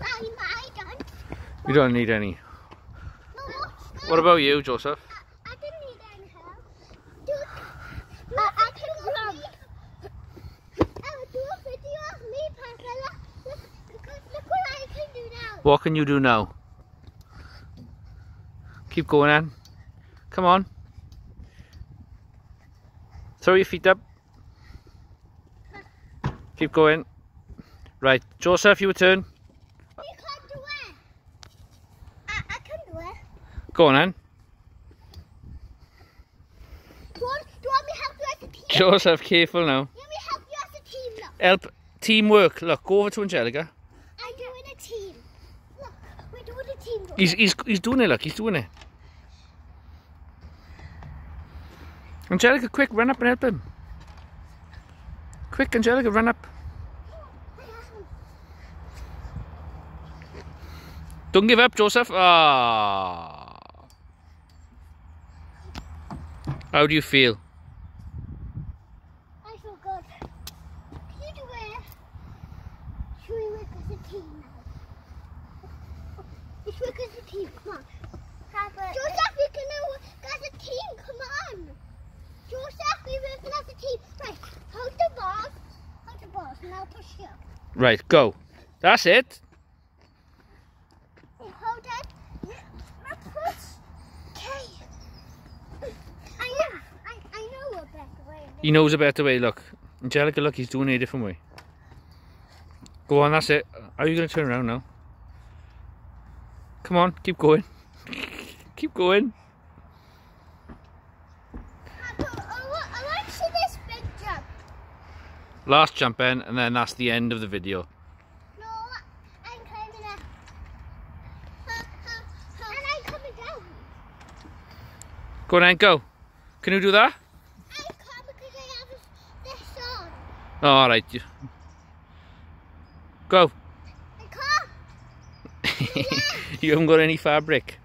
I, I don't. You don't need any. What about you, Joseph? I, I didn't need any help. Dude, I, um, I can run. Do a video of me, Papa. Look, look, look what I can do now. What can you do now? Keep going, Anne. Come on. Throw your feet up. Keep going. Right, Joseph, your turn. You can't do it. I, I can do it. Go on, Anne. Do you, want, do you want me to help you as a team? Joseph, careful now. Let me help you as a team now. Help. Teamwork. Look, go over to Angelica. I'm doing a team. Look, we're doing a team. Look. He's, he's, he's doing it, look, he's doing it. Angelica, quick, run up and help him. Quick, Angelica, run up. Don't give up, Joseph. Ah. How do you feel? I feel good. Can you do it? Should we work as a team now? Let's work as a team. Come on. Joseph, we can now work as a team. Come on. Joseph, we're working as a team. Right. Hold the balls. Hold the balls. Now push here. Right, go. That's it. Hold it. Now push. Okay. I know. I, I know a better way. He knows a better way, look. Angelica, look, he's doing it a different way. Go on, that's it. How are you going to turn around now? Come on, keep going. keep going. Last jump in, and then that's the end of the video. No, I'm climbing up. And I'm coming down. Go on then, go. Can you do that? Oh, all right. you- Go. You haven't got any fabric.